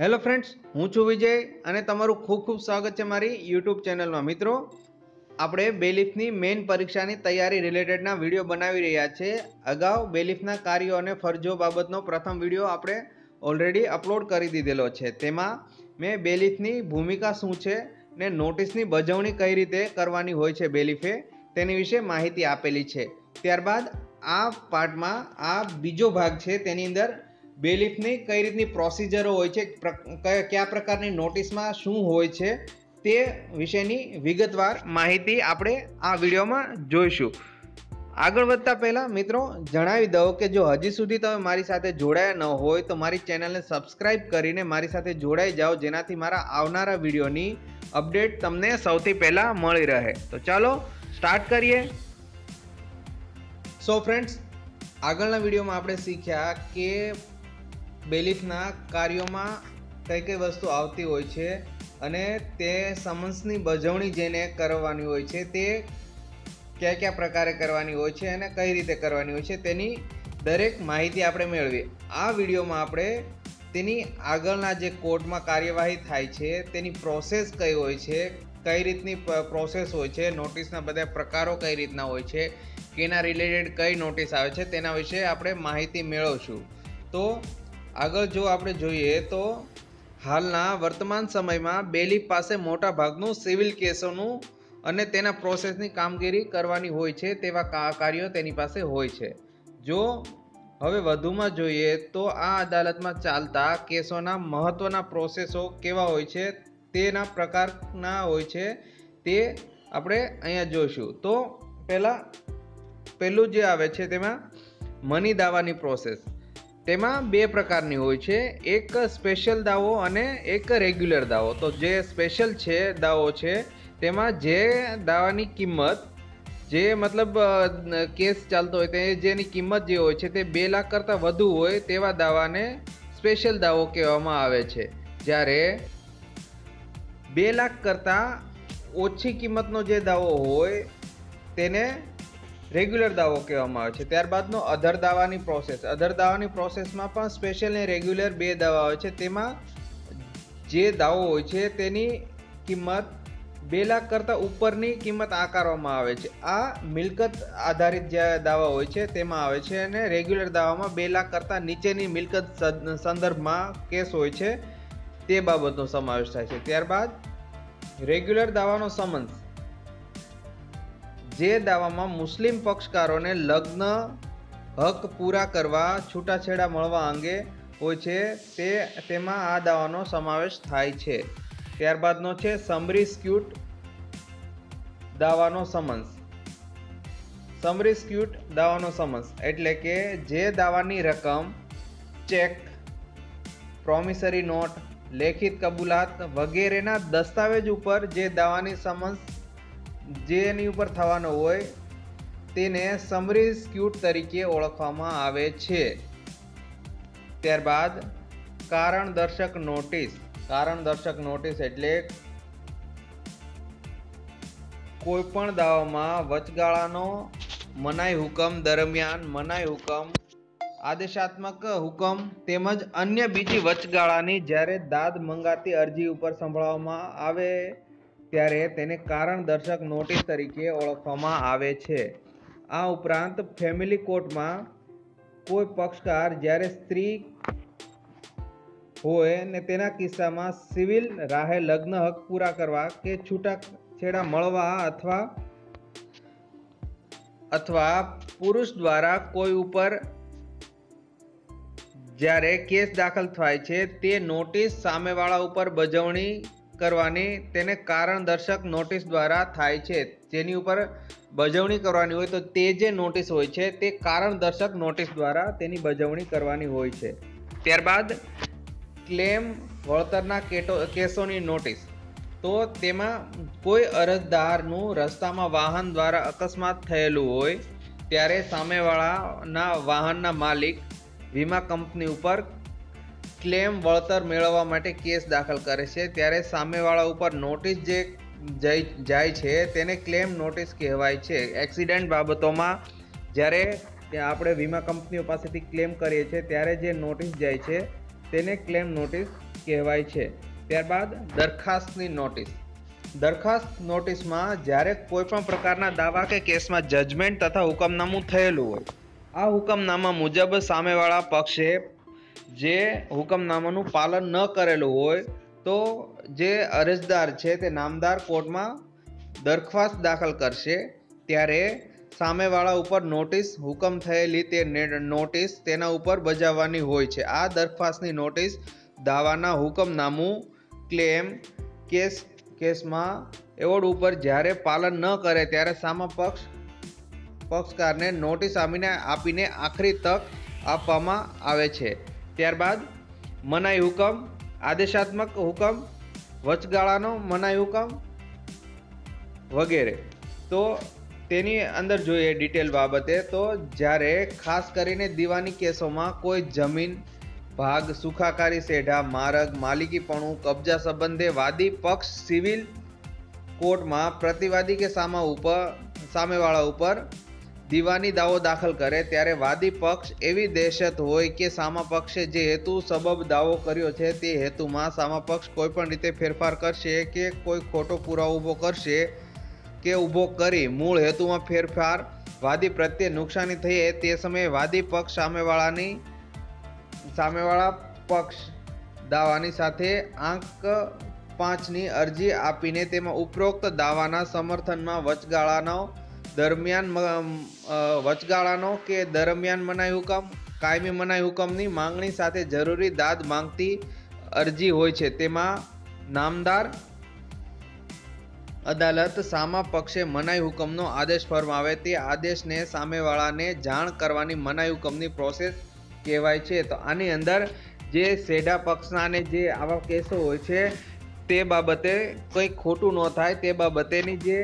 Hello friends હું છું વિજય અને તમારું ખૂબ ખૂબ સ્વાગત છે મારી યુટ્યુબ ચેનલમાં મિત્રો, આપણે બેલીફની મેઇન પરીક્ષાની તૈયારી રિલેટેડના વીડિયો બનાવી રહ્યા છે. અગાઉ બેલીફના કાર્યો અને ફરજો બાબતનો પ્રથમ વીડિયો આપણે ઓલરેડી અપલોડ કરી દીધેલો છે. તેમાં મેં બેલીફની ભૂમિકા શું છે ને નોટિસની બજવણી કઈ રીતે કરવાની હોય છે બેલીફે તેની વિશે માહિતી આપેલી છે. ત્યારબાદ આ પાર્ટમાં આ બીજો ભાગ છે, તેની અંદર બેલીફની કઈ રીતની પ્રોસિજરો હોય છે કયા પ્રકારની નોટિસમાં શું હોય છે, તે વિશેની વિગતવાર માહિતી આપણે આ વિડીયોમાં જોઈશું. આગળ વધતા પહેલાં મિત્રો જણાવી દઉં કે જો હજી સુધી તમે મારી સાથે જોડાયા ન હોય તો મારી ચેનલને સબસ્ક્રાઈબ કરીને મારી સાથે જોડાઈ જાઓ, જેનાથી મારા આવનારા વિડીયોની અપડેટ તમને સૌથી પહેલાં મળી રહે. તો ચાલો સ્ટાર્ટ કરીએ. સો ફ્રેન્ડ્સ આગળના વિડીયોમાં આપણે શીખ્યા કે બેલીફના કાર્યોમાં કઈ કઈ વસ્તુ આવતી હોય છે અને તે સમન્સની બજવણી જેને કરવાની હોય છે, તે કયા કયા પ્રકારે કરવાની હોય છે અને કઈ રીતે કરવાની હોય છે તેની દરેક માહિતી આપણે મેળવીએ. આ વિડીયોમાં આપણે તેની આગળના જે કોર્ટમાં કાર્યવાહી થાય છે, તેની પ્રોસેસ કઈ હોય છે, કઈ રીતની પ્રોસેસ હોય છે, નોટિસના બધા પ્રકારો કઈ રીતના હોય છે, કેના રિલેટેડ કઈ નોટિસ આવે છે, તેના વિશે આપણે માહિતી મેળવશું. તો આગળ જો આપણે જોઈએ તો હાલના વર્તમાન સમયમાં બેલી પાસે મોટા ભાગનું સિવિલ કેસોનું અને તેના પ્રોસેસની કામગીરી કરવાની હોય છે તેવા કાર્યો તેની પાસે હોય છે. જો હવે વધુમાં જોઈએ તો આ અદાલતમાં ચાલતા કેસોના મહત્ત્વના પ્રોસેસો કેવા હોય છે તેના પ્રકારના હોય છે તે આપણે અહીંયા જોઈશું. તો પહેલાં, પહેલું જે આવે છે તેમાં મની દાવાની પ્રોસેસ. તેમાં બે પ્રકારની હોય છે. એક સ્પેશિયલ દાવો અને એક રેગ્યુલર દાવો. તો જે સ્પેશિયલ છે, દાવો છે, તેમાં જે દાવાની કિંમત, જે મતલબ કેસ ચાલતો હોય તે, જેની કિંમત જે હોય છે તે બે લાખ કરતાં વધુ હોય તેવા દાવાને સ્પેશિયલ દાવો કહેવામાં આવે છે. જ્યારે બે લાખ કરતાં ઓછી કિંમતનો જે દાવો હોય, તેને રેગ્યુલર દાવો કહેવામાં આવે છે. ત્યારબાદનો અધર દાવાની પ્રોસેસ અધર દાવાની પ્રોસેસમાં પણ સ્પેશિયલ અને રેગ્યુલર બે દાવા હોય છે. તેમાં જે દાવો હોય છે તેની કિંમત બે લાખ કરતાં ઉપરની કિંમત આકારવામાં આવે છે. આ મિલકત આધારિત જે દાવા હોય છે તેમાં આવે છે અને રેગ્યુલર દાવામાં બે લાખ કરતાં નીચેની મિલકત સદ- સંદર્ભમાં કેસ હોય છે તે બાબતનો સમાવેશ થાય છે. ત્યારબાદ રેગ્યુલર દાવાનો સમન્સ જે દાવામાં મુસ્લિમ પક્ષકારોને લગ્ન હક પૂરા કરવા, છૂટાછેડા મળવા અંગે હોય છે, તે તેમાં આ દાવાનો સમાવેશ થાય છે. ત્યારબાદનો છે સમરિસ્ક્યુટ દાવાનો સમન્સ. સમરિસ્ક્યુટ દાવાનો સમન્સ એટલે કે જે દાવાની રકમ, ચેક, પ્રોમિસરી નોટ, લેખિત કબૂલાત વગેરેના દસ્તાવેજ ઉપર જે દાવાની સમન્સ જેની ઉપર થવાનો હોય, તેને સમરી સ્ક્યુટ તરીકે ઓળખવામાં આવે છે. ત્યારબાદ, કારણ દર્શક નોટિસ. કારણ દર્શક નોટિસ એટલે કોઈ પણ દાવામાં વચગાળાનો મનાઈ હુકમ દરમિયાન મનાઈ હુકમ, આદેશાત્મક હુકમ તેમજ અન્ય બીજી વચગાળાની જ્યારે દાદ મંગાતી અરજી ઉપર સંભળાવવામાં આવે ત્યારે તેને કારણ દર્શક નોટિસ તરીકે ઓળખવામાં આવે છે. આ ઉપરાંત ફેમિલી કોર્ટમાં કોઈ પક્ષકાર જ્યારે સ્ત્રી હોય ને તેના કિસ્સામાં સિવિલ રાહે લગ્ન હક પૂરા કરવા કે છૂટાછેડા મળવા અથવા અથવા પુરુષ દ્વારા કોઈ ઉપર જ્યારે કેસ દાખલ થાય છે, તે નોટિસ સામેવાળા ઉપર બજવણી કરવાની તેને કારણ દર્શક નોટિસ દ્વારા થાય છે. જેની ઉપર બજવણી કરવાની હોય તો તે જે નોટિસ હોય છે, તે કારણદર્શક નોટિસ દ્વારા તેની બજવણી કરવાની હોય છે. ત્યારબાદ ક્લેમ વળતરના કેટો, કેસોની નોટિસ. તો તેમાં કોઈ અરજદારનું રસ્તામાં વાહન દ્વારા અકસ્માત થયેલું હોય, ત્યારે સામેવાળાના વાહનના માલિક વીમા કંપની ઉપર ક્લેમ વળતર મેળવવા માટે કેસ દાખલ કરે છે. ત્યારે સામેવાળા ઉપર નોટિસ જે જાય છે, તેને ક્લેમ નોટિસ કહેવાય છે. એક્સિડન્ટ બાબતોમાં જ્યારે આપણે વીમા કંપનીઓ પાસેથી ક્લેમ કરીએ છીએ, ત્યારે જે નોટિસ જાય છે, તેને ક્લેમ નોટિસ કહેવાય છે. ત્યારબાદ દરખાસ્તની નોટિસ. દરખાસ્ત નોટિસમાં જ્યારે કોઈપણ પ્રકારના દાવા કે કેસમાં જજમેન્ટ તથા હુકમનામું થયેલું હોય, આ હુકમનામા મુજબ સામેવાળા પક્ષે જે હુકમનામાનું પાલન ન કરેલું હોય, તો જે અરજદાર છે તે નામદાર કોર્ટમાં દરખાસ્ત દાખલ કરશે. ત્યારે સામેવાળા ઉપર નોટિસ હુકમ થયેલી તે નોટિસ તેના ઉપર બજાવવાની હોય છે. આ દરખાસ્તની નોટિસ દાવાના હુકમનામું ક્લેમ કેસ, કેસમાં એવોર્ડ ઉપર જ્યારે પાલન ન કરે ત્યારે સામા પક્ષ, પક્ષકારને નોટિસ આપીને આપીને આખરી તક આપવામાં આવે છે. ત્યારબાદ મનાઈ હુકમ, આદેશાત્મક હુકમ, વચગાળાનો મનાઈ હુકમ વગેરે. તો તેની અંદર જોઈએ ડિટેલ બાબતે, તો જ્યારે ખાસ કરીને દીવાની કેસોમાં કોઈ જમીન, ભાગ, સુખાકારી, સેઢા, માર્ગ, માલિકીપણું, કબજા સંબંધે વાદી પક્ષ, સિવિલ કોર્ટમાં પ્રતિવાદી કે સામા ઉપર સામેવાળા ઉપર દીવાની દાવો દાખલ કરે ત્યારે વાદી પક્ષ એવી દહેશત હોય કે સામા પક્ષે જે હેતુ સબબ દાવો કર્યો છે તે હેતુમાં સામા પક્ષ કોઈ પણ રીતે ફેરફાર કરશે કે કોઈ ખોટો પુરાવો ઊભો કરશે કે ઊભો કરી મૂળ હેતુમાં ફેરફાર, વાદી પ્રત્યે નુકસાની થઈ તે સમયે વાદી પક્ષ સામેવાળાની, સામેવાળા પક્ષ દાવાની સાથે આંક પાંચની અરજી આપીને તેમાં ઉપરોક્ત દાવાના સમર્થનમાં વચગાળાનો દરમિયાન વચગાળાનો કે દરમિયાન મનાઈ હુકમ, કાયમી મનાઈ હુકમની માંગણી સાથે જરૂરી દાદ માંગતી અરજી હોય છે. તેમાં નામદાર અદાલત સામા પક્ષે મનાઈ હુકમનો આદેશ ફરમાવે. તે આદેશને સામેવાળાને જાણ કરવાની મનાઈ હુકમની પ્રોસેસ કહેવાય છે. તો આની અંદર જે સેઢા પક્ષનાને જે આવા કેસો હોય છે, તે બાબતે કંઈ ખોટું ન થાય. તે બાબતેની જે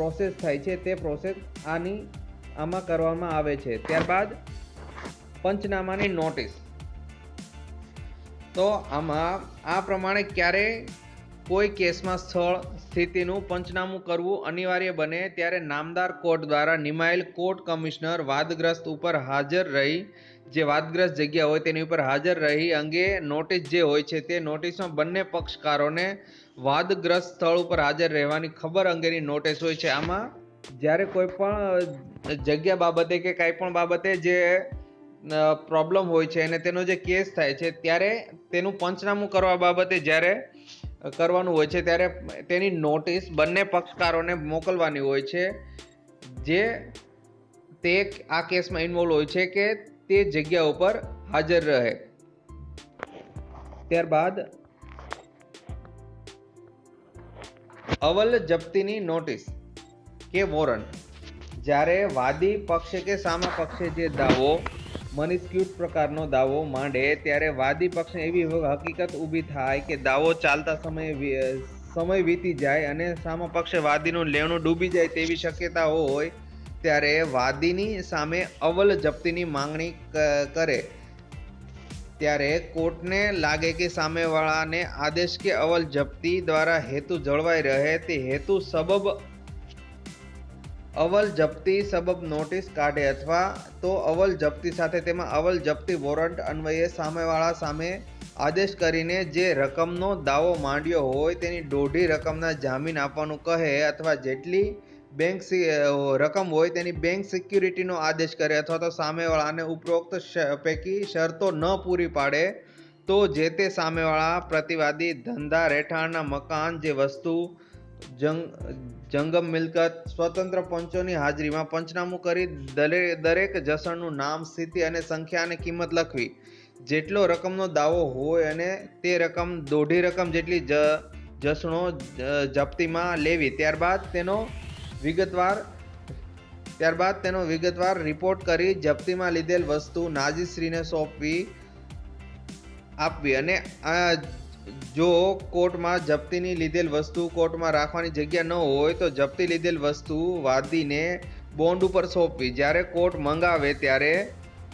પ્રોસેસ થાય છે તે પ્રોસેસ આની આમાં કરવામાં આવે છે. ત્યારબાદ પંચનામાની નોટિસ તો આમાં આ પ્રમાણે ક્યારે કોઈ કેસમાં સ્થળ સ્થિતિનું પંચનામું કરવું અનિવાર્ય બને ત્યારે નામદાર કોર્ટ દ્વારા નિમાયેલ કોર્ટ કમિશનર વાદગ્રસ્ત ઉપર હાજર રહી જે વાદગ્રસ્ત જગ્યા હોય તેની ઉપર હાજર રહી અંગે નોટિસ જે હોય છે તે નોટિસમાં બંને પક્ષકારોને વાદગ્રસ્ત સ્થળ ઉપર હાજર રહેવાની ખબર અંગેની નોટિસ હોય છે. આમાં જ્યારે કોઈ પણ જગ્યા બાબતે કે કાંઈ પણ બાબતે જે પ્રોબ્લેમ હોય છે અને તેનો જે કેસ થાય છે, ત્યારે તેનું પંચનામું કરવા બાબતે જ્યારે કરવાનું હોય છે, ત્યારે તેની નોટિસ બંને પક્ષકારોને મોકલવાની હોય છે. જે તે આ કેસમાં ઇન્વોલ્વ હોય છે કે તે જગ્યા ઉપર હાજર રહે. ત્યારબાદ અવલ જપ્તીની નોટિસ કે વોરંટ, જ્યારે વાદી પક્ષે કે સામા પક્ષે જે દાવો, મનિસ્ક્યુટ પ્રકારનો દાવો માંડે, ત્યારે વાદી પક્ષને એવી હકીકત ઊભી થાય કે દાવો ચાલતા સમયે સમય વીતી જાય અને સામા પક્ષે વાદીનું લેણું ડૂબી જાય તેવી શક્યતા હોય, ત્યારે વાદીની સામે અવલ જપ્તીની માંગણી કરે. ત્યારે કોર્ટને લાગે કે સામેવાળાને આદેશ કે અવલ જપ્તી દ્વારા હેતુ જળવાઈ રહે તે હેતુ સબબ અવલ જપ્તી સબબ નોટિસ કાઢે અથવા તો અવલ જપ્તી સાથે તેમાં અવલ જપ્તી વોરંટ અન્વયે સામેવાળા સામે આદેશ કરીને જે રકમનો દાવો માંડ્યો હોય તેની દોઢી રકમના જામીન આપવાનું કહે અથવા જેટલી બેંક રકમ હોય તેની બેંક સિક્યુરિટીનો આદેશ કરે અથવા તો સામેવાળાને ઉપરોક્ત પૈકી શરતો ન પૂરી પાડે, તો જે તે સામેવાળા પ્રતિવાદી ધંધા રહેઠાણના મકાન જે વસ્તુ, જંગ, જંગમ મિલકત, સ્વતંત્ર પંચોની હાજરીમાં પંચનામું કરી દરે- દરેક જસણનું નામ, સ્થિતિ અને સંખ્યા અને કિંમત લખવી. જેટલો રકમનો દાવો હોય અને તે રકમ દોઢી રકમ જેટલી જ, જસણો જપ્તીમાં લેવી, ત્યારબાદ તેનો વિગતવાર. ત્યારબાદ તેનો વિગતવાર રિપોર્ટ કરી જપ્તીમાં લીધેલ વસ્તુ નાજીશ્રીને સોંપવી, આપવી અને આ જો કોર્ટમાં જપ્તીની લીધેલ વસ્તુ કોર્ટમાં રાખવાની જગ્યા ન હોય તો જપ્તી લીધેલ વસ્તુ વાદીને બોન્ડ ઉપર સોંપવી. જ્યારે કોર્ટ મંગાવે ત્યારે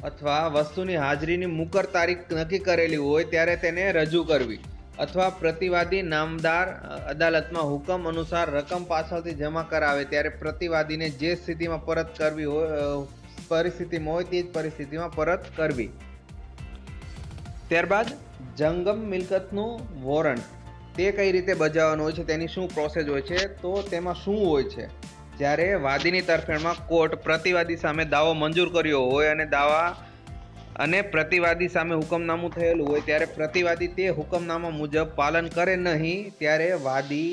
અથવા વસ્તુની હાજરીની મુકર તારીખ નક્કી કરેલી હોય ત્યારે તેને રજૂ કરવી. અથવા પ્રતિવાદી નામદાર અદાલતમાં હુકમ અનુસાર રકમ પાછળથી જમા કરાવે ત્યારે પ્રતિવાદીને જે સ્થિતિમાં પરત કરવી હોય પરિસ્થિતિમાં હોય તે જ પરિસ્થિતિમાં પરત કરવી. ત્યારબાદ જંગમ મિલકતનું વોરંટ. તે કઈ રીતે બજાવવાનું હોય છે, તેની શું પ્રોસેસ હોય છે, તો તેમાં શું હોય છે? જ્યારે વાદીની તરફેણમાં કોર્ટ પ્રતિવાદી સામે દાવો મંજૂર કર્યો હોય અને દાવા અને પ્રતિવાદી સામે હુકમનામું થયેલું હોય ત્યારે પ્રતિવાદી તે હુકમનામા મુજબ પાલન કરે નહીં, ત્યારે વાદી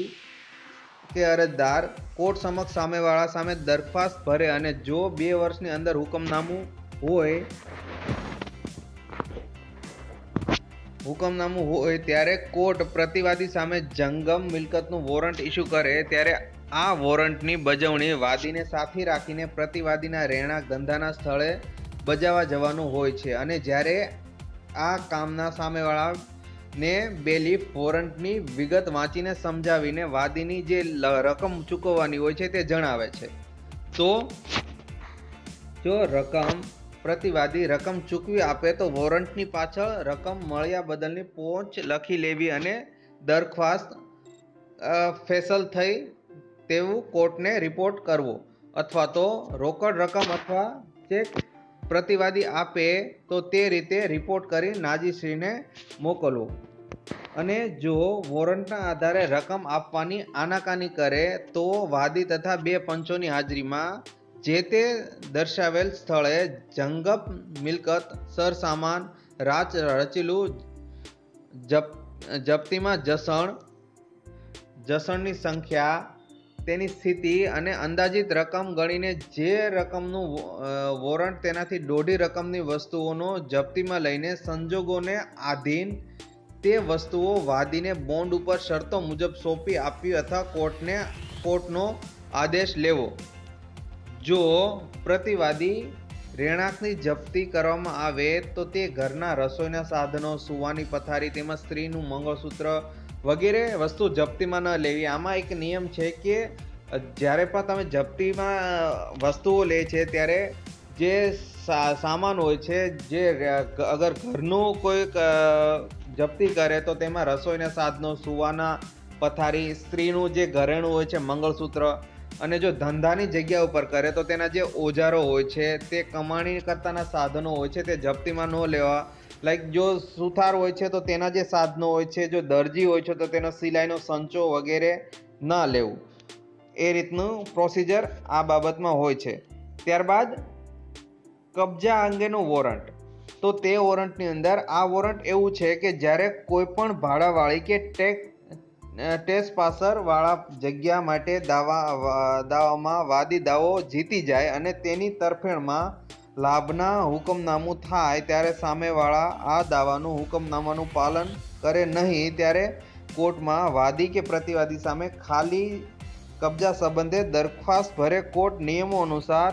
કે અરજદાર કોર્ટ સમક્ષ સામેવાળા સામે દરખાસ્ત ભરે અને જો બે વર્ષની અંદર હુકમનામું હોય હુકમનામું હોય ત્યારે કોર્ટ પ્રતિવાદી સામે જંગમ મિલકતનું વોરંટ ઇસ્યુ કરે, ત્યારે આ વોરંટની બજવણી વાદીને સાથી રાખીને પ્રતિવાદીના રહેણાંક ધંધાના સ્થળે બજાવવા જવાનું હોય છે. અને જ્યારે આ કામના સામેવાળા ને બેલીફ વોરંટની વિગત વાંચીને સમજાવીને વાદીની જે રકમ ચૂકવવાની હોય છે તે જણાવે છે. તો જો રકમ પ્રતિવાદી રકમ ચૂકવી આપે તો વોરંટની પાછળ રકમ મળ્યા બદલની પહોંચ લખી લેવી અને દરખાસ્ત ફેસલ થઈ તેવું કોર્ટને રિપોર્ટ કરવો. અથવા તો રોકડ રકમ અથવા ચેક પ્રતિવાદી આપે તો તે રીતે રિપોર્ટ કરી નાજીશ્રીને મોકલવો. અને જો વોરંટના આધારે રકમ આપવાની આનાકાની કરે તો વાદી તથા બે પંચોની હાજરીમાં જે તે દર્શાવેલ સ્થળે જંગપ, મિલકત, સરસામાન, રાચ, રચેલું જપ, જપ્તીમાં જસણ, જસણની સંખ્યા તેની સ્થિતિ અને અંદાજિત રકમ ગણીને જે રકમનું વોરંટ તેનાથી દોઢી રકમની વસ્તુઓનો જપ્તીમાં લઈને સંજોગોને આધીન તે વસ્તુઓ વાદીને બોન્ડ ઉપર શરતો મુજબ સોંપી આપવી અથવા કોર્ટને, કોર્ટનો આદેશ લેવો. જો પ્રતિવાદી રહેણાંકની જપ્તી કરવામાં આવે તો તે ઘરના રસોઈના સાધનો, સુવાની પથારી તેમજ સ્ત્રીનું મંગળસૂત્ર વગેરે વસ્તુ જપ્તીમાં ન લેવી. આમાં એક નિયમ છે કે જ્યારે પણ તમે જપ્તીમાં વસ્તુઓ લે છે, ત્યારે જે સામાન હોય છે, જે અગર ઘરનું કોઈ જપ્તી કરે, તો તેમાં રસોઈના સાધનો, સુવાના પથારી, સ્ત્રીનું જે ઘરેણું હોય છે, મંગળસૂત્ર અને જો ધંધાની જગ્યા ઉપર કરે, તો તેના જે ઓજારો હોય છે, તે કમાણી કરતાના સાધનો હોય છે, તે જપ્તીમાં ન લેવા. લાઈક જો સુથાર હોય છે તો તેના જે સાધનો હોય છે, જો દરજી હોય છે તો તેનો સિલાઈનો સંચો વગેરે ન લેવું. એ રીતનું પ્રોસિજર આ બાબતમાં હોય છે. ત્યારબાદ કબજા અંગેનું વોરંટ તો તે વોરંટની અંદર આ વોરંટ એવું છે કે જ્યારે કોઈ પણ ભાડાવાળી કે ટેક ટેસ પાસરવાળા જગ્યા માટે દાવા દાવામાં વાદી દાવો જીતી જાય અને તેની તરફેણમાં લાભના હુકમનામું થાય ત્યારે સામેવાળા આ દાવાનું હુકમનામાનું પાલન કરે નહીં ત્યારે કોર્ટમાં વાદી કે પ્રતિવાદી સામે ખાલી કબજા સંબંધે દરખાસ્ત ભરે કોર્ટ નિયમો અનુસાર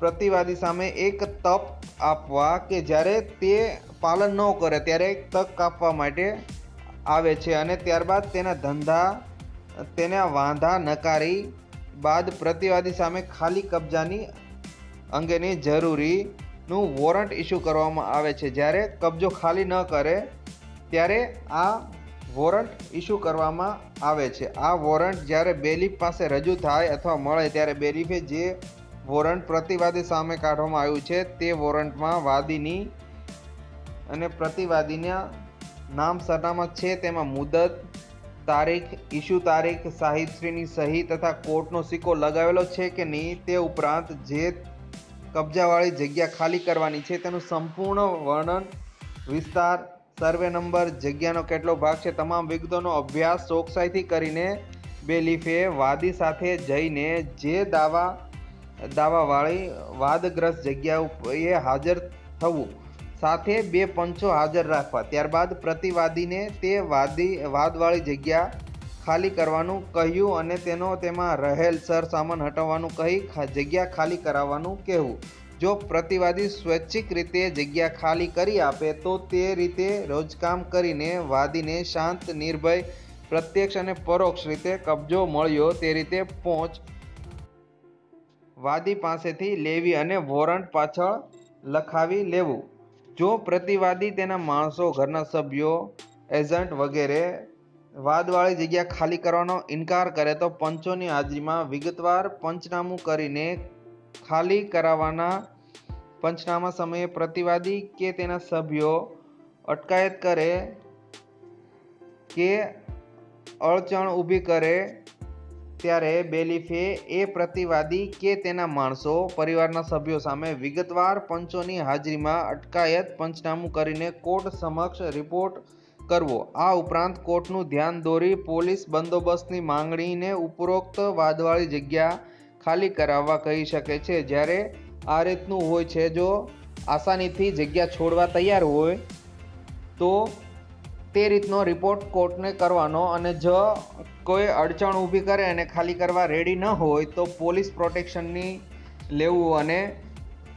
પ્રતિવાદી સામે એક તપ આપવા કે જ્યારે તે પાલન ન કરે ત્યારે એક તક આપવા માટે આવે છે અને ત્યારબાદ તેના ધંધા, તેના વાંધા નકારી બાદ પ્રતિવાદી સામે ખાલી કબજાની અંગેની જરૂરીનું વોરંટ ઇસ્યુ કરવામાં આવે છે. જ્યારે કબજો ખાલી ન કરે, ત્યારે આ વોરંટ ઇસ્યુ કરવામાં આવે છે. આ વોરંટ જ્યારે બેલીફ પાસે રજૂ થાય અથવા મળે, ત્યારે બેલીફે જે વોરંટ પ્રતિવાદી સામે કાઢવામાં આવ્યું છે, તે વોરંટમાં વાદીની અને પ્રતિવાદીના નામ, સરનામા છે, તેમાં મુદત, તારીખ ઇસ્યુ તારીખ સાહિત્રીની સહી તથા કોર્ટનો સિક્કો લગાવેલો છે કે નહીં તે ઉપરાંત જે કબજાવાળી જગ્યા ખાલી કરવાની છે. તેનું સંપૂર્ણ વર્ણન વિસ્તાર, સર્વે નંબર, જગ્યાનો કેટલો ભાગ છે, તમામ વિગતોનો અભ્યાસ ચોકસાઈથી કરીને બેલીફે વાદી સાથે જઈને જે દાવા, દાવાવાળી વાદગ્રસ્ત જગ્યા એ હાજર થવું, સાથે બે પંચો હાજર રાખવા. ત્યારબાદ પ્રતિવાદીને તે વાદી, વાદવાળી જગ્યા ખાલી કરવાનું કહ્યું અને તેનો તેમાં રહેલ સરસામાન હટાવવાનું કહી જગ્યા ખાલી કરાવવાનું કહેવું. જો પ્રતિવાદી સ્વૈચ્છિક રીતે જગ્યા ખાલી કરી આપે તો તે રીતે રોજકામ કરીને વાદીને શાંત, નિર્ભય, પ્રત્યક્ષ અને પરોક્ષ રીતે કબજો મળ્યો તે રીતે પહોંચ વાદી પાસેથી લેવી અને વોરંટ પાછળ લખાવી લેવું. જો પ્રતિવાદી તેના માણસો, ઘરના સભ્યો, એજન્ટ વગેરે વાદવાળી જગ્યા ખાલી કરવાનો ઇનકાર કરે તો પંચોની હાજરીમાં વિગતવાર પંચનામું કરીને ખાલી કરાવવાના પંચનામા સમયે પ્રતિવાદી કે તેના સભ્યો અટકાયત કરે કે અડચણ ઊભી કરે ત્યારે બેલીફે એ પ્રતિવાદી કે તેના માણસો પરિવારના સભ્યો સામે વિગતવાર પંચોની હાજરીમાં અટકાયત પંચનામું કરીને કોર્ટ સમક્ષ રિપોર્ટ કરવો. આ ઉપરાંત કોર્ટનું ધ્યાન દોરી પોલીસ બંદોબસ્તની માંગણીને ઉપરોક્ત વાદવાળી જગ્યા ખાલી કરાવવા કહી શકે છે. જ્યારે આ રીતનું હોય છે, જો આસાનીથી જગ્યા છોડવા તૈયાર હોય, તો તે રીતનો રિપોર્ટ કોર્ટને કરવાનો અને જો કોઈ અડચણ ઊભી કરે અને ખાલી કરવા રેડી ન હોય, તો પોલીસ પ્રોટેક્શનની લેવું અને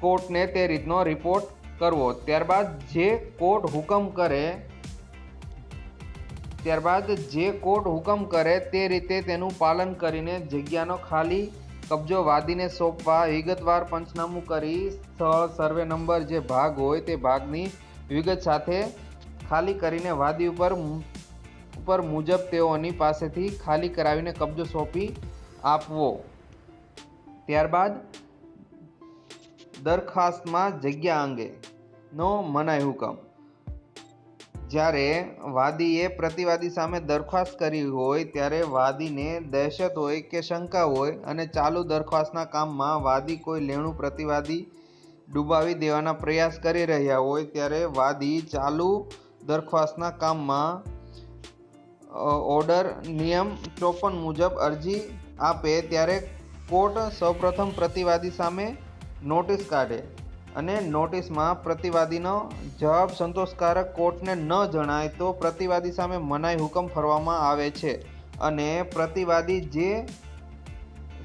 કોર્ટને તે રીતનો રિપોર્ટ કરવો. ત્યારબાદ જે કોર્ટ હુકમ કરે ત્યારબાદ જે કોર્ટ હુકમ કરે તે રીતે તેનું પાલન કરીને જગ્યાનો ખાલી કબજો વાદીને સોંપવા, વિગતવાર પંચનામું કરી સ્થળ, સર્વે નંબર જે ભાગ હોય તે ભાગની વિગત સાથે ખાલી કરીને વાદી ઉપર ઉપર મુજબ તેઓની પાસેથી ખાલી કરાવીને કબજો સોંપી આપવો. ત્યારબાદ દરખાસ્તમાં જગ્યા અંગે નો મનાઈ હુકમ. જ્યારે વાદીએ પ્રતિવાદી સામે દરખાસ્ત કરી હોય, ત્યારે વાદીને દહેશત હોય કે શંકા હોય અને ચાલુ દરખાસ્તના કામમાં વાદી કોઈ લેણું પ્રતિવાદી ડૂબાવી દેવાના પ્રયાસ કરી રહ્યા હોય, ત્યારે વાદી ચાલુ દરખાસ્તના કામમાં ઓર્ડર નિયમ ચોપન મુજબ અરજી આપે, ત્યારે કોર્ટ સૌપ્રથમ પ્રતિવાદી સામે નોટિસ કાઢે. અને નોટિસમાં પ્રતિવાદીનો જવાબ સંતોષકારક કોર્ટને ન જણાય તો પ્રતિવાદી સામે મનાઈ હુકમ ફરવામાં આવે છે. અને પ્રતિવાદી જે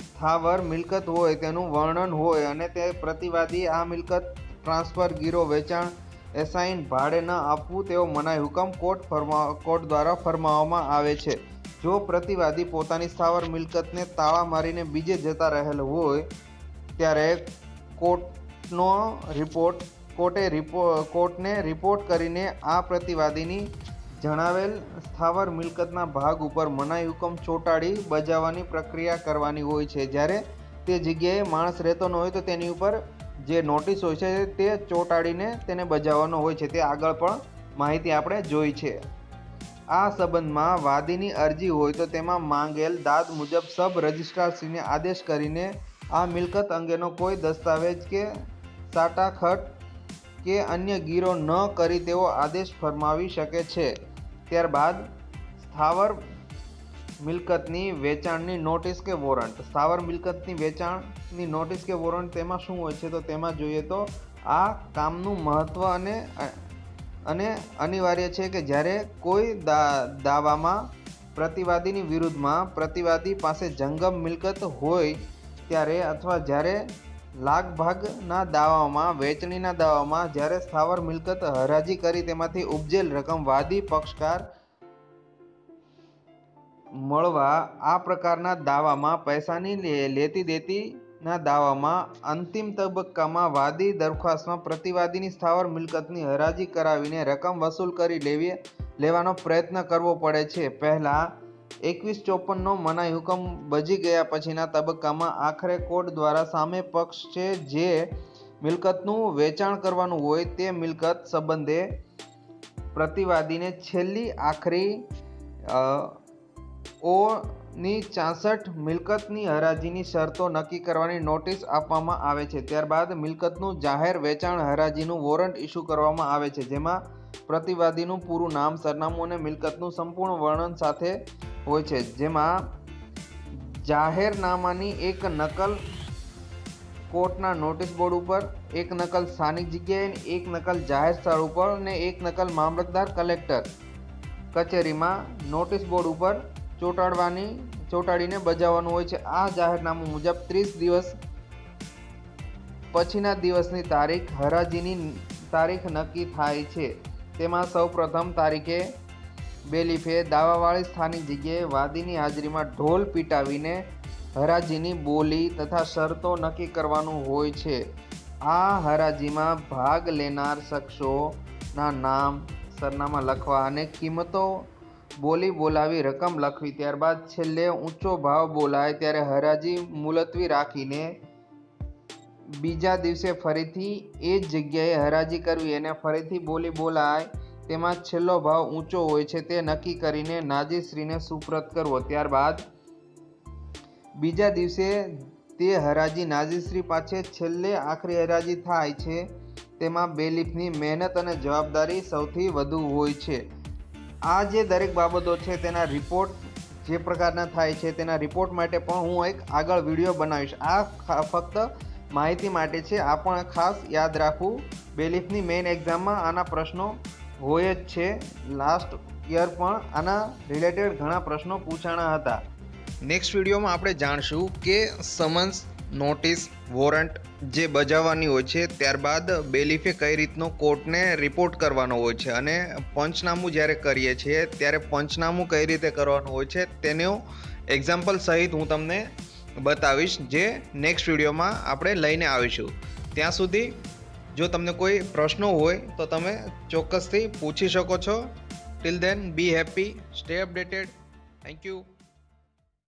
સ્થાવર મિલકત હોય તેનું વર્ણન હોય અને તે પ્રતિવાદી આ મિલકત ટ્રાન્સફર ગીરો વેચાણ એસાઇન ભાડે ન આપવું તેવો મનાઈ હુકમ કોર્ટ ફરમા, કોર્ટ દ્વારા ફરમાવવામાં આવે છે. જો પ્રતિવાદી પોતાની સ્થાવર મિલકતને તાળા મારીને બીજે જતા રહેલ હોય, ત્યારે કોર્ટનો રિપોર્ટ, કોર્ટે રિપો, કોર્ટને રિપોર્ટ કરીને આ પ્રતિવાદીની જણાવેલ સ્થાવર મિલકતના ભાગ ઉપર મનાઈ હુકમ ચોંટાડી બજાવવાની પ્રક્રિયા કરવાની હોય છે. જ્યારે તે જગ્યાએ માણસ રહેતો ન હોય તો તેની ઉપર જે નોટિસ હોય છે તે ચોંટાડીને તેને બજાવવાનો હોય છે. તે આગળ પણ માહિતી આપણે જોઈ છે. આ સંબંધમાં વાદીની અરજી હોય તો તેમાં માંગેલ દાદ મુજબ સબ રજિસ્ટ્રારશ્રીને આદેશ કરીને આ મિલકત અંગેનો કોઈ દસ્તાવેજ કે સાટાખટ કે અન્ય ગીરો ન કરી તેવો આદેશ ફરમાવી શકે છે. ત્યારબાદ સ્થાવર મિલકતની વેચાણની નોટિસ કે વોરંટ. સ્થાવર મિલકતની વેચાણની નોટિસ કે વોરંટ તેમાં શું હોય છે તો તેમાં જોઈએ તો આ કામનું મહત્ત્વ અને અને અનિવાર્ય છે કે જ્યારે કોઈ દાવામાં પ્રતિવાદીની વિરુદ્ધમાં પ્રતિવાદી પાસે જંગમ મિલકત હોય ત્યારે અથવા જ્યારે લાગભાગના દાવામાં વેચણીના દાવામાં જ્યારે સ્થાવર મિલકત હરાજી કરી તેમાંથી ઉપજેલ રકમ વાદી પક્ષકાર મળવા આ પ્રકારના દાવામાં પૈસાની લેતી દેતીના દાવામાં અંતિમ તબક્કામાં વાદી દરખાસ્તમાં પ્રતિવાદીની સ્થાવર મિલકતની હરાજી કરાવીને રકમ વસૂલ કરી લેવી, લેવાનો પ્રયત્ન કરવો પડે છે. પહેલાં એકવીસ ચોપનનો મનાઈ હુકમ બજી ગયા પછીના તબક્કામાં આખરે કોર્ટ દ્વારા સામે પક્ષ છે જે મિલકતનું વેચાણ કરવાનું હોય તે મિલકત સંબંધે પ્રતિવાદીને છેલ્લી આખરી ઓની ચાસઠ મિલકતની હરાજીની શરતો નક્કી કરવાની નોટિસ આપવામાં આવે છે. ત્યારબાદ મિલકતનું જાહેર વેચાણ હરાજીનું વોરંટ ઇસ્યુ કરવામાં આવે છે, જેમાં પ્રતિવાદીનું પૂરું નામ, સરનામું અને મિલકતનું સંપૂર્ણ વર્ણન સાથે હોય છે, જેમાં જાહેરનામાની એક નકલ કોર્ટના નોટિસ બોર્ડ ઉપર, એક નકલ સ્થાનિક જગ્યાએ એક નકલ જાહેર સ્થળ ઉપર અને એક નકલ મામલતદાર કલેક્ટર કચેરીમાં નોટિસ બોર્ડ ઉપર ચોંટાડવાની, ચોંટાડીને બજાવવાનું હોય છે. આ જાહેરનામું મુજબ ત્રીસ દિવસ પછીના દિવસની તારીખ હરાજીની તારીખ નક્કી થાય છે. તેમાં સૌપ્રથમ તારીખે બેલીફે દાવાવાળી સ્થાનિક જગ્યાએ વાદીની હાજરીમાં ઢોલ પીટાવીને હરાજીની બોલી તથા શરતો નક્કી કરવાનું હોય છે. આ હરાજીમાં ભાગ લેનાર શખ્સોના નામ, સરનામા લખવા અને કિંમતો બોલી બોલાવી રકમ લખવી. ત્યારબાદ છેલ્લે ઊંચો ભાવ બોલાય ત્યારે હરાજી મુલતવી રાખીને બીજા દિવસે ફરીથી એ જ જગ્યાએ હરાજી કરવી. અને ફરીથી બોલી બોલાય તેમાં છેલ્લો ભાવ ઊંચો હોય છે તે નક્કી કરીને નાજીશ્રીને સુપ્રત કરવો. ત્યારબાદ બીજા દિવસે તે હરાજી નાજીશ્રી પાસે છેલ્લે આખરી હરાજી થાય છે તેમાં બેલીફની મહેનત અને જવાબદારી સૌથી વધુ હોય છે. આ જે દરેક બાબતો છે તેના રિપોર્ટ જે પ્રકારના થાય છે તેના રિપોર્ટ માટે પણ હું એક આગળ વીડિયો બનાવીશ. આ ફક્ત માહિતી માટે છે. આ પણ ખાસ યાદ રાખવું. બેલીફની મેઇન એક્ઝામમાં આના પ્રશ્નો હોય જ છે. લાસ્ટ યર પણ આના રિલેટેડ ઘણા પ્રશ્નો પૂછાણા હતા. નેક્સ્ટ વિડીયોમાં આપણે જાણશું કે સમન્સ નોટિસ વોરંટ જે બજાવવાની હોય છે, ત્યારબાદ બેલીફે કઈ રીતનો કોર્ટને રિપોર્ટ કરવાનો હોય છે અને પંચનામું જ્યારે કરીએ છીએ, ત્યારે પંચનામું કઈ રીતે કરવાનું હોય છે તેનો એક્ઝામ્પલ સહિત હું તમને બતાવીશ, જે નેક્સ્ટ વિડીયોમાં આપણે લઈને આવીશું. ત્યાં સુધી જો તમને કોઈ પ્રશ્નો હોય તો તમે ચોક્કસથી પૂછી શકો છો. Till then be happy stay updated thank you